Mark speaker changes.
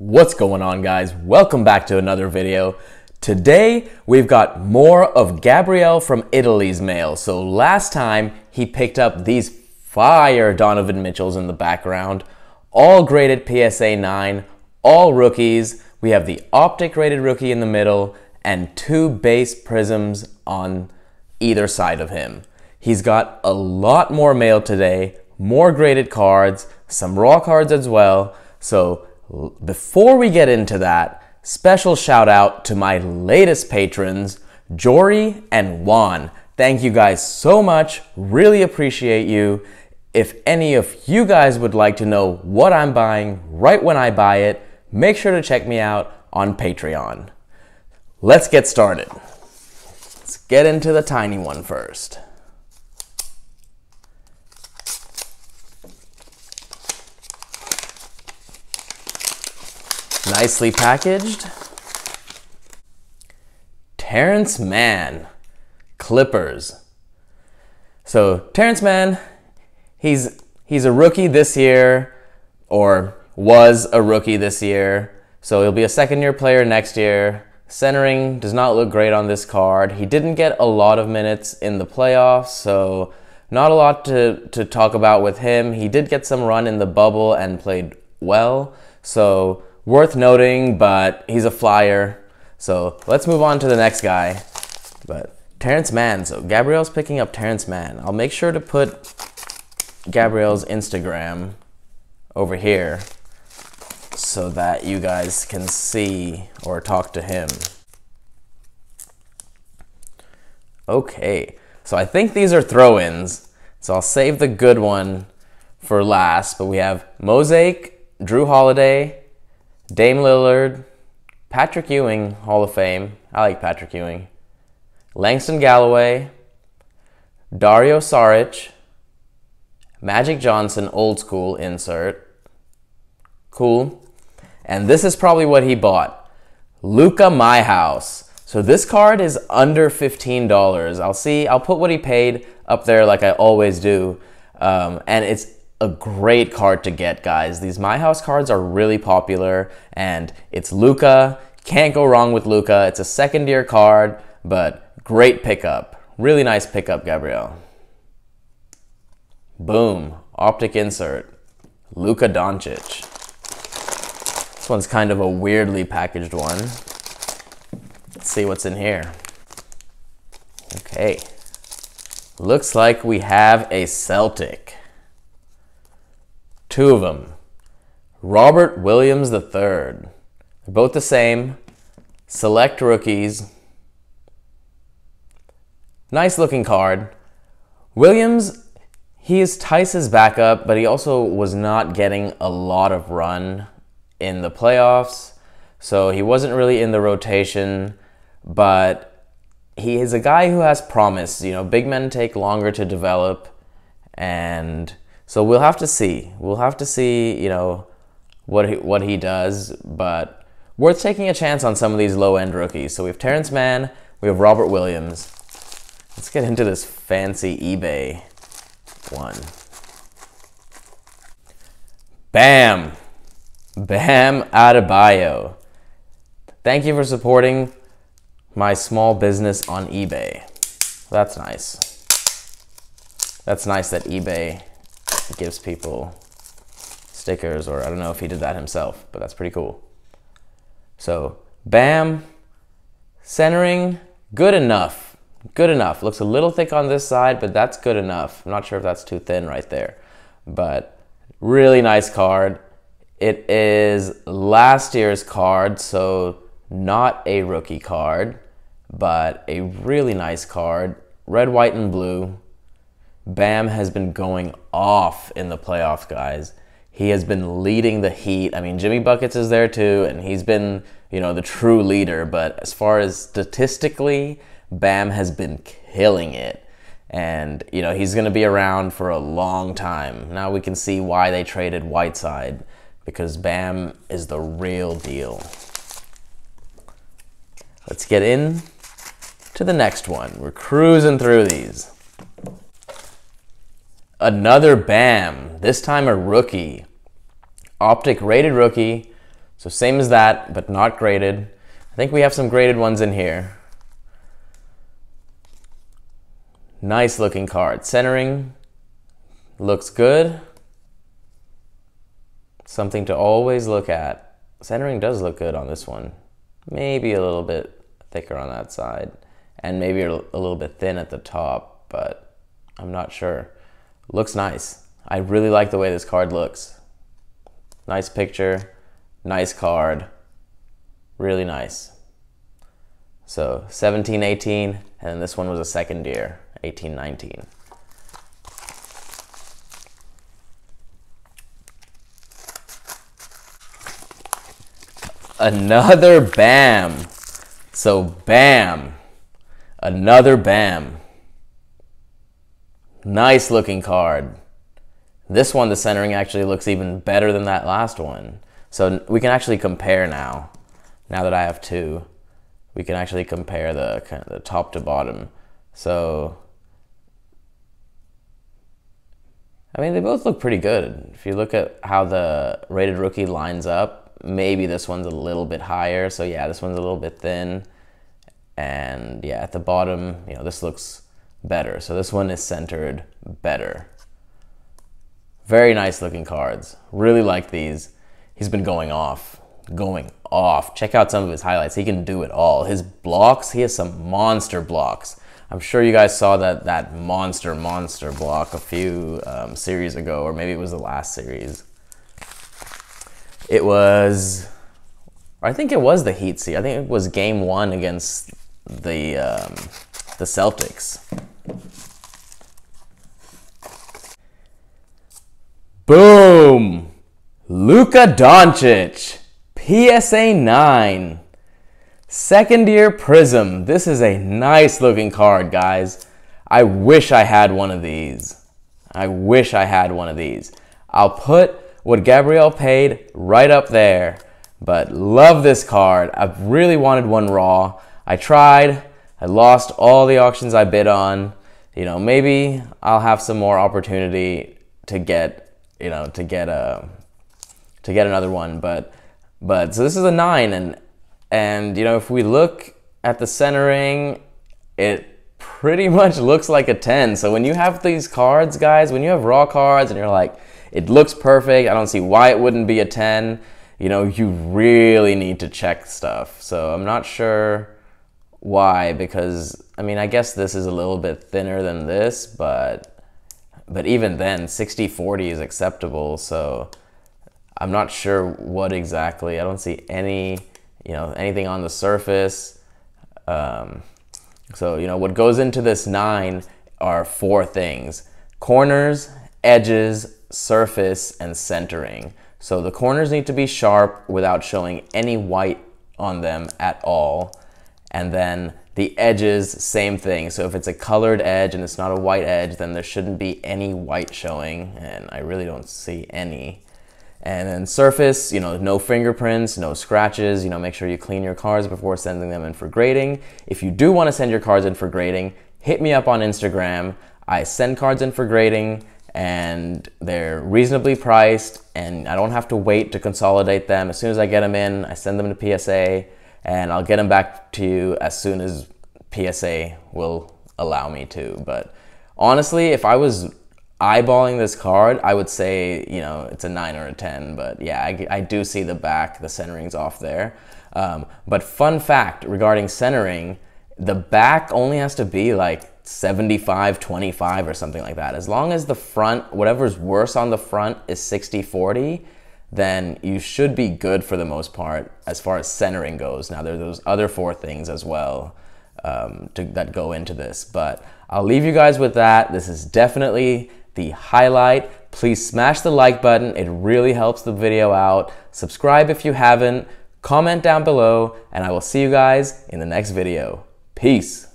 Speaker 1: What's going on guys? Welcome back to another video. Today we've got more of Gabrielle from Italy's mail. So last time he picked up these fire Donovan Mitchells in the background, all graded PSA 9, all rookies. We have the optic rated rookie in the middle and two base prisms on either side of him. He's got a lot more mail today, more graded cards, some raw cards as well. So before we get into that, special shout out to my latest patrons, Jory and Juan. Thank you guys so much. Really appreciate you. If any of you guys would like to know what I'm buying right when I buy it, make sure to check me out on Patreon. Let's get started. Let's get into the tiny one first. Nicely packaged. Terance Mann, Clippers. So Terance Mann, he's he's a rookie this year, or was a rookie this year. So he'll be a second year player next year. Centering does not look great on this card. He didn't get a lot of minutes in the playoffs, so not a lot to, to talk about with him. He did get some run in the bubble and played well. So worth noting, but he's a flyer. So let's move on to the next guy. But Terance Mann. So Gabriel's picking up Terance Mann. I'll make sure to put Gabriel's Instagram over here so that you guys can see or talk to him. Okay, so I think these are throw-ins. So I'll save the good one for last, but we have Mosaic, Jrue Holiday, Dame Lillard, Patrick Ewing, Hall of Fame. I like Patrick Ewing. Langston Galloway, Dario Saric, Magic Johnson, old school insert. Cool. And this is probably what he bought. Luka My House. So this card is under $15. I'll see, I'll put what he paid up there like I always do. Um, and it's a great card to get, guys. These My House cards are really popular, and it's Luka. Can't go wrong with Luka. It's a second year card, but great pickup. Really nice pickup, Gabriel. Boom. Optic insert. Luka Doncic. This one's kind of a weirdly packaged one. Let's see what's in here. Okay. Looks like we have a Celtic. Two of them. Robert Williams III. They're both the same. Select rookies. Nice looking card. Williams, he is Theis's backup, but he also was not getting a lot of run in the playoffs. So he wasn't really in the rotation, but he is a guy who has promise. You know, big men take longer to develop, and so we'll have to see. We'll have to see, you know, what he, what he does, but worth taking a chance on some of these low-end rookies. So we have Terance Mann, we have Robert Williams. Let's get into this fancy eBay one. Bam! Bam Adebayo. Thank you for supporting my small business on eBay. That's nice. That's nice that eBay gives people stickers, or I don't know if he did that himself, but that's pretty cool. So, bam, centering, good enough. Good enough. Looks a little thick on this side, but that's good enough. I'm not sure if that's too thin right there, but really nice card. It is last year's card, so not a rookie card, but a really nice card. Red, white, and blue. Bam has been going off in the playoffs, guys. He has been leading the Heat. I mean, Jimmy Buckets is there too, and he's been, you know, the true leader. But as far as statistically, Bam has been killing it. And, you know, he's going to be around for a long time. Now we can see why they traded Whiteside, because Bam is the real deal. Let's get in to the next one. We're cruising through these. Another BAM, this time a rookie. Optic rated rookie, So same as that, but not graded. I think we have some graded ones in here. Nice looking card. Centering looks good. Something to always look at. Centering does look good on this one. Maybe a little bit thicker on that side. And maybe a little bit thin at the top, but I'm not sure. Looks nice. I really like the way this card looks. Nice picture, nice card, really nice. So 17, 18, and this one was a second year, 18, 19. Another BAM. So BAM. Another BAM. Nice looking card. This one, the centering actually looks even better than that last one. So we can actually compare now. Now that I have two, we can actually compare the kind of the top to bottom. So, I mean, they both look pretty good. If you look at how the rated rookie lines up, maybe this one's a little bit higher. So yeah, this one's a little bit thin. And yeah, at the bottom, you know, this looks better. So this one is centered better. Very nice looking cards. Really like these. He's been going off, going off. Check out some of his highlights. He can do it all. His blocks, he has some monster blocks. I'm sure you guys saw that that monster monster block a few um, series ago, or maybe it was the last series. It was, I think it was the Heat series. I think it was Game One against the um, the Celtics. Boom! Luka Doncic, PSA 9. Second year Prism. This is a nice looking card, guys. I wish I had one of these. I wish I had one of these. I'll put what Gabriel paid right up there. But love this card. I really wanted one raw. I tried. I lost all the auctions I bid on. You know, maybe I'll have some more opportunity to get you know, to get a to get another one. But but so this is a nine, and and you know, if we look at the centering, it pretty much looks like a 10. So when you have these cards, guys, when you have raw cards and you're like, it looks perfect, I don't see why it wouldn't be a 10, you know, you really need to check stuff. So I'm not sure why, because I mean, I guess this is a little bit thinner than this, but but even then 60 40 is acceptable so i'm not sure what exactly. I don't see any you know anything on the surface. Um, so you know what goes into this nine are four things corners edges surface and centering. So the corners need to be sharp without showing any white on them at all. And then the edges, same thing. So if it's a colored edge and it's not a white edge, then there shouldn't be any white showing, and I really don't see any. And then surface, you know, no fingerprints, no scratches. You know, make sure you clean your cards before sending them in for grading. If you do want to send your cards in for grading, hit me up on Instagram. I send cards in for grading and they're reasonably priced and I don't have to wait to consolidate them. As soon as I get them in, I send them to PSA and I'll get them back to you as soon as PSA will allow me to. But honestly, if I was eyeballing this card, I would say, you know, it's a 9 or a 10. But yeah, I, I do see the back, the centering's off there. Um, but fun fact regarding centering, the back only has to be like 75 25 or something like that. As long as the front, whatever's worse on the front is 60 40, then you should be good for the most part as far as centering goes. Now, there are those other four things as well um, to, that go into this, but I'll leave you guys with that. This is definitely the highlight. Please smash the like button, it really helps the video out. Subscribe if you haven't, comment down below, and I will see you guys in the next video. Peace.